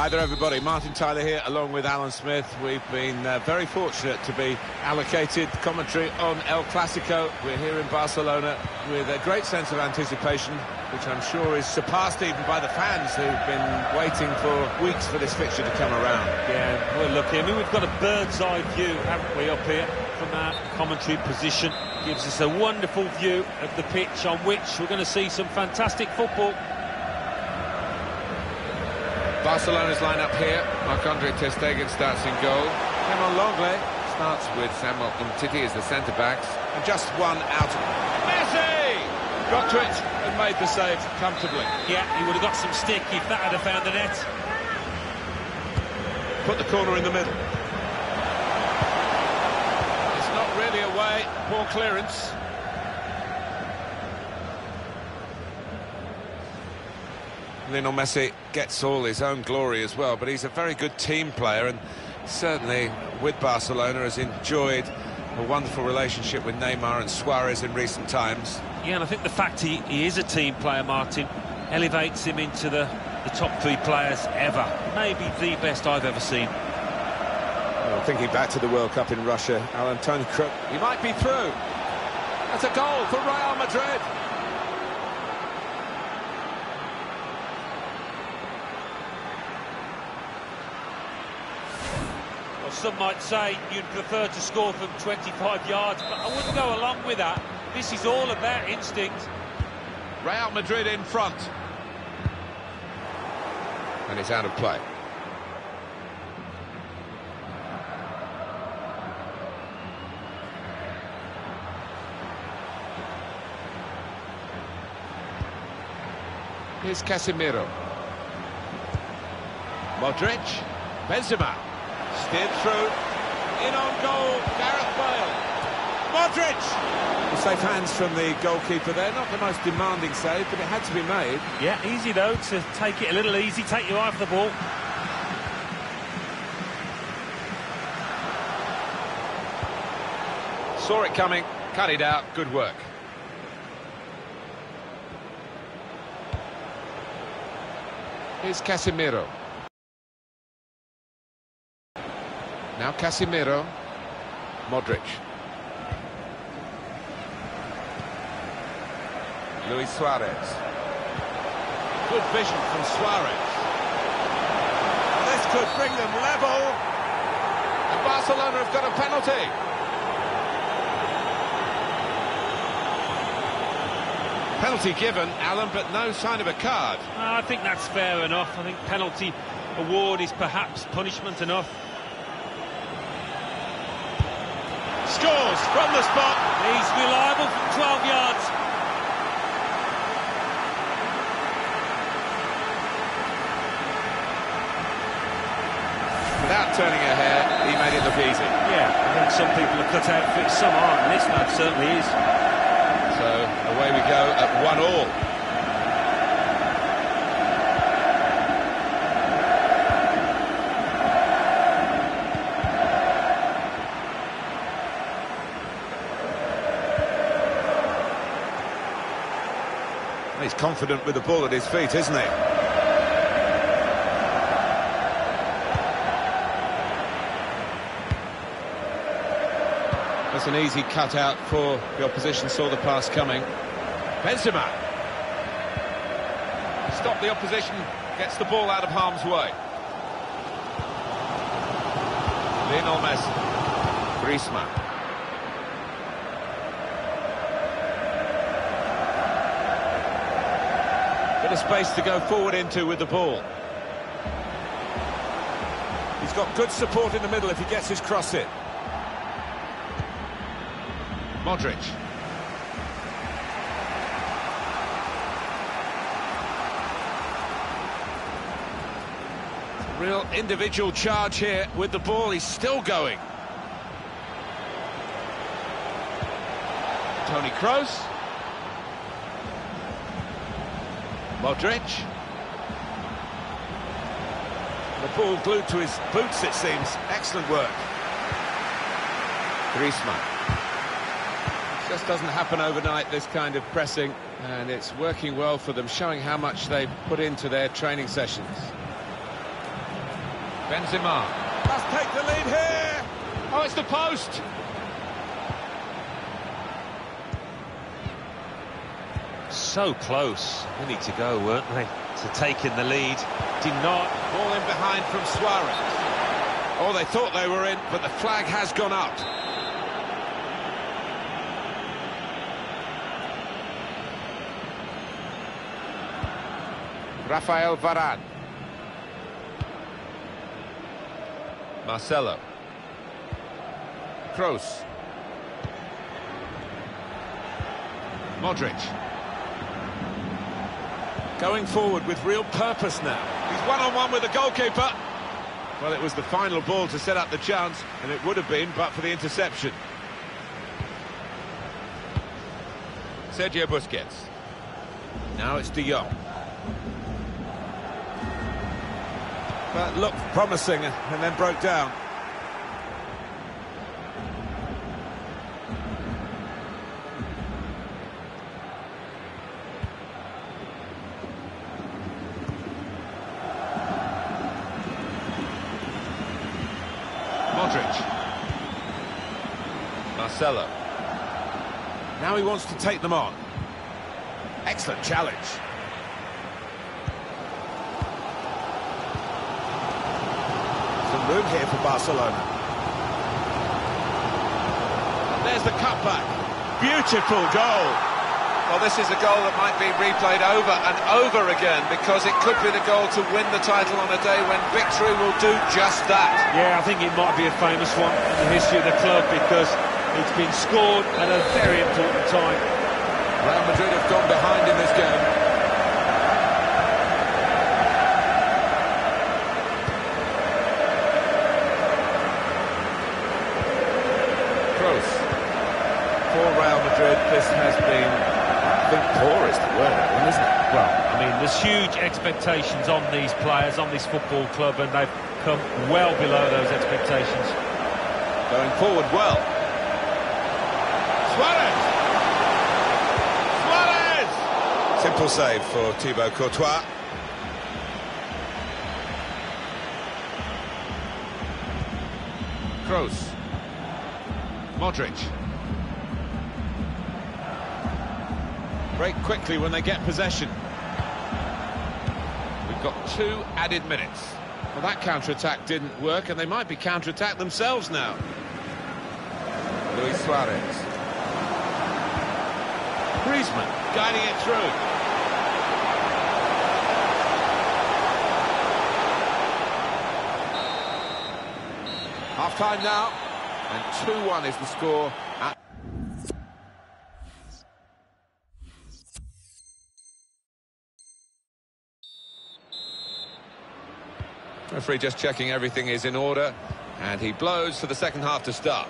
Hi there, everybody. Martin Tyler here, along with Alan Smith. We've been uh, very fortunate to be allocated commentary on El Clasico. We're here in Barcelona with a great sense of anticipation, which I'm sure is surpassed even by the fans who've been waiting for weeks for this fixture to come around. Yeah, we're lucky. I mean, we've got a bird's eye view, haven't we, up here from our commentary position. Gives us a wonderful view of the pitch on which we're going to see some fantastic football. Barcelona's lineup here. Marc-Andre Ter Stegen starts in goal. Clement Lenglet starts with Samuel Umtiti as the centre-backs. And just one out. Messi! Got to it and made the save comfortably. Yeah, he would have got some stick if that had found the net. Put the corner in the middle. It's not really away. Poor clearance. Lionel Messi gets all his own glory as well, but he's a very good team player and certainly with Barcelona has enjoyed a wonderful relationship with Neymar and Suarez in recent times. Yeah, and I think the fact he, he is a team player, Martin, elevates him into the, the top three players ever. Maybe the best I've ever seen. Well, thinking back to the World Cup in Russia, Alan Toni Kroos, he might be through. That's a goal for Real Madrid. Some might say you'd prefer to score from 25 yards, but I wouldn't go along with that. This is all about instinct. Real Madrid in front. And it's out of play. Here's Casemiro. Modric. Benzema. Steered through. In on goal. Gareth Bale. Modric! Safe hands from the goalkeeper there. Not the most demanding save, but it had to be made. Yeah, easy though to take it a little easy, take your eye off the ball. Saw it coming, cut it out. Good work. Here's Casemiro. Now Casemiro. Modric. Luis Suarez. Good vision from Suarez. This could bring them level. And Barcelona have got a penalty. Penalty given, Alan, but no sign of a card. I think that's fair enough. I think penalty award is perhaps punishment enough. Scores from the spot. He's reliable from 12 yards. Without turning a hair, he made it look easy. Yeah, I think some people are cut out for it, some aren't, and this lad certainly is. So away we go at one all. He's confident with the ball at his feet, isn't he? That's an easy cutout for the opposition, saw the pass coming. Benzema. Stop the opposition, gets the ball out of harm's way. Lionel Messi. Griezmann. Bit of space to go forward into with the ball. He's got good support in the middle if he gets his cross in. Modric. Real individual charge here with the ball. He's still going. Toni Kroos. Modric. The ball glued to his boots, it seems. Excellent work. Griezmann. It just doesn't happen overnight, this kind of pressing, and it's working well for them, showing how much they've put into their training sessions. Benzema. Must take the lead here. Oh, it's the post. So close. They need to go, weren't they? To taking the lead. Did not. Ball in behind from Suarez. Oh, they thought they were in, but the flag has gone up. Rafael Varane. Marcelo. Kroos. Modric. Going forward with real purpose now. He's one-on-one -on -one with the goalkeeper. Well, it was the final ball to set up the chance, and it would have been, but for the interception. Sergio Busquets. Now it's De Jong. But looked promising and then broke down. Modric. Marcelo. Now he wants to take them on. Excellent challenge. Some room here for Barcelona. There's the cutback. Beautiful goal. Well, this is a goal that might be replayed over and over again because it could be the goal to win the title on a day when victory will do just that. Yeah, I think it might be a famous one in the history of the club because it's been scored at a very important time. Real Madrid have gone behind in this game. Kroos. For Real Madrid, this has been think poor is the word, isn't it? Well, I mean, there's huge expectations on these players, on this football club, and they've come well below those expectations. Going forward well. Suarez! Suarez! Simple save for Thibaut Courtois. Kroos. Modric. break quickly when they get possession. We've got two added minutes. Well, that counter-attack didn't work, and they might be counter-attack themselves now. Luis Suarez. Griezmann guiding it through. Half-time now, and 2-1 is the score at Referee just checking everything is in order, and he blows for the second half to start.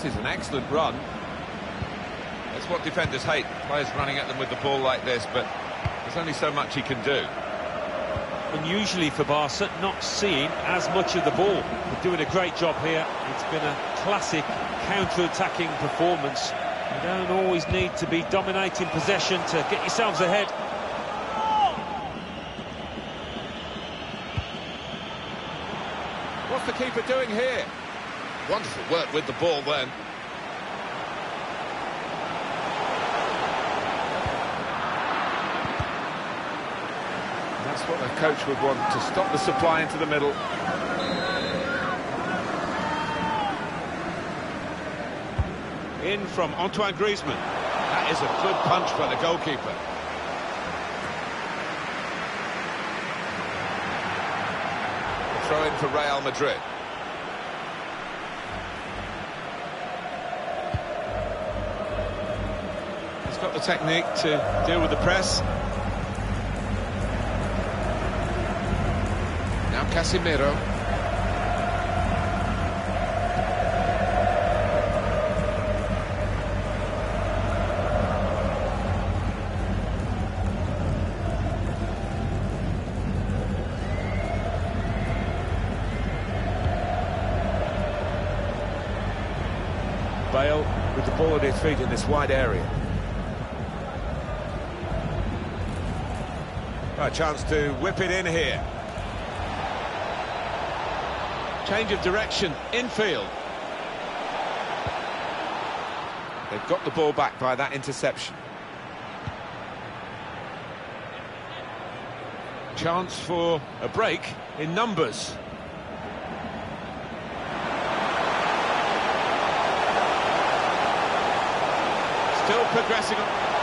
This is an excellent run. That's what defenders hate, players running at them with the ball like this, but there's only so much he can do. Unusually for Barca, not seeing as much of the ball. They're doing a great job here. It's been a classic counter-attacking performance. You don't always need to be dominating possession to get yourselves ahead. What's the keeper doing here? Wonderful work with the ball then. That's what the coach would want, to stop the supply into the middle. In from Antoine Griezmann. That is a good punch by the goalkeeper. Throw in for Real Madrid. Got the technique to deal with the press. Now Casemiro. Bale with the ball at his feet in this wide area. A chance to whip it in here. Change of direction, infield. They've got the ball back by that interception. Chance for a break in numbers. Still progressing.